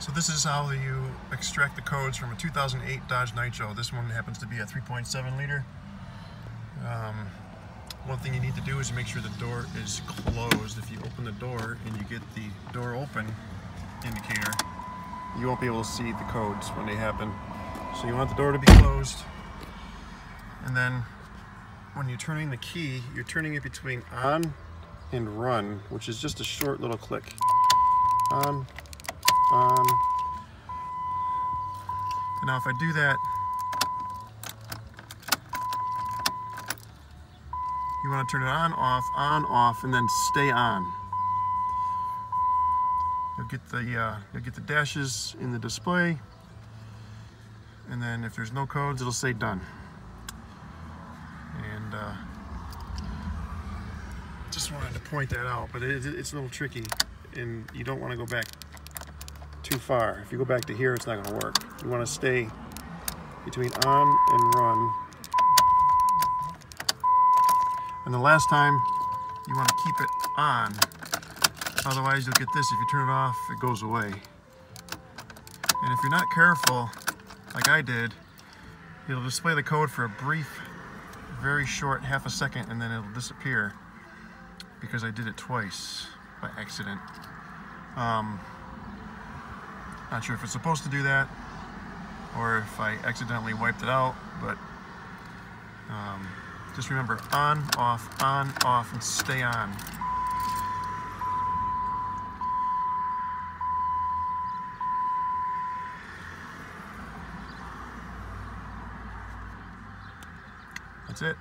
So this is how you extract the codes from a 2008 Dodge Nitro. This one happens to be a 3.7 liter. Um, one thing you need to do is make sure the door is closed. If you open the door and you get the door open indicator, you won't be able to see the codes when they happen. So you want the door to be closed. And then when you're turning the key, you're turning it between on and run, which is just a short little click. On, And now if I do that, you want to turn it on, off, on, off, and then stay on. You'll get the uh, you'll get the dashes in the display, and then if there's no codes, it'll say done. And uh, just wanted to point that out, but it, it's a little tricky, and you don't want to go back too far. If you go back to here, it's not going to work. You want to stay between on and run. And the last time, you want to keep it on. Otherwise, you'll get this. If you turn it off, it goes away. And if you're not careful, like I did, it'll display the code for a brief, very short half a second, and then it'll disappear because I did it twice by accident. Um, not sure if it's supposed to do that or if I accidentally wiped it out, but um, just remember on, off, on, off, and stay on. That's it.